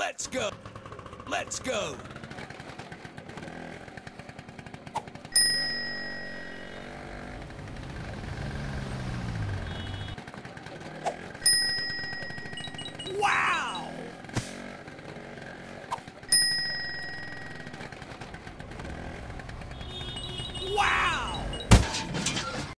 Let's go! Let's go! Wow! Wow!